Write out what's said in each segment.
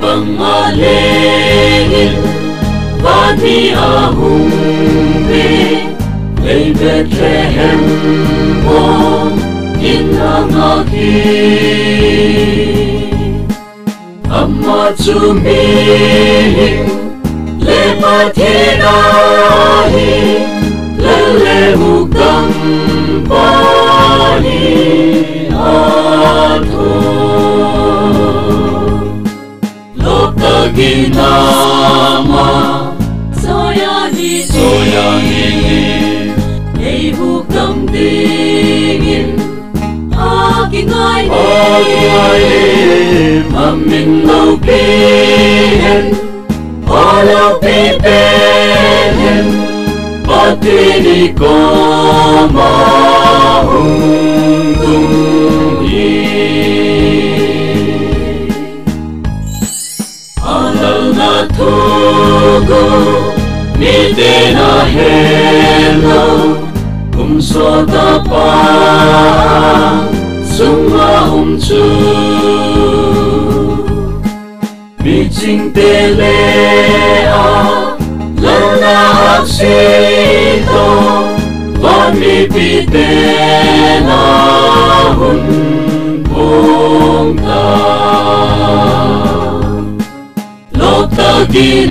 Vâng bang alengin Vani ahumbe Lay Bethlehem mo inangaki Amma tumihing lepathenahi Lele atum pali ato Lokaginama Soyani Soyangini Ay hukam dingin. Aking ay Agalim Amin laupihin Olaw pipilin Patini ko mahungtungi Ni na hello so ta pa sung ma um chu mi ching te le a la na hak Lana to va mi pi te pitena hun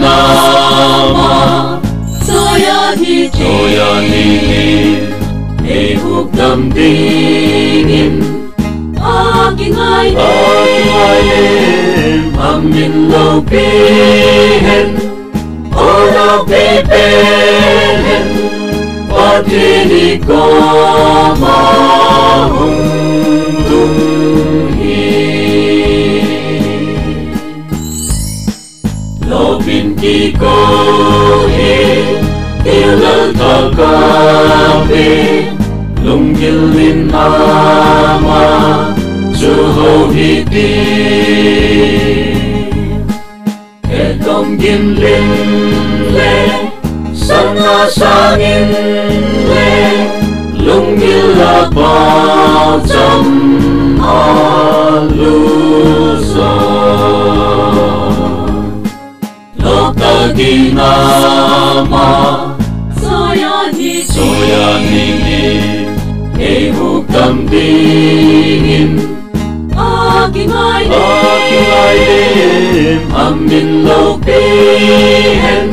na ma ginama Soyani lo Ehuk damdingin Aking ay Akim Amin laupihin Olaw pipilin Patini ko mahungtungi Lobin ki ko he Ilal tagapi Lunggilin ama Suho hiti Etong ginlin le Sana sangin le Lunggil apa jam alusan Lokaginama Soyani Hamdinlobihen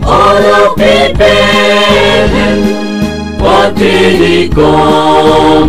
Arabibihen Vatili komahum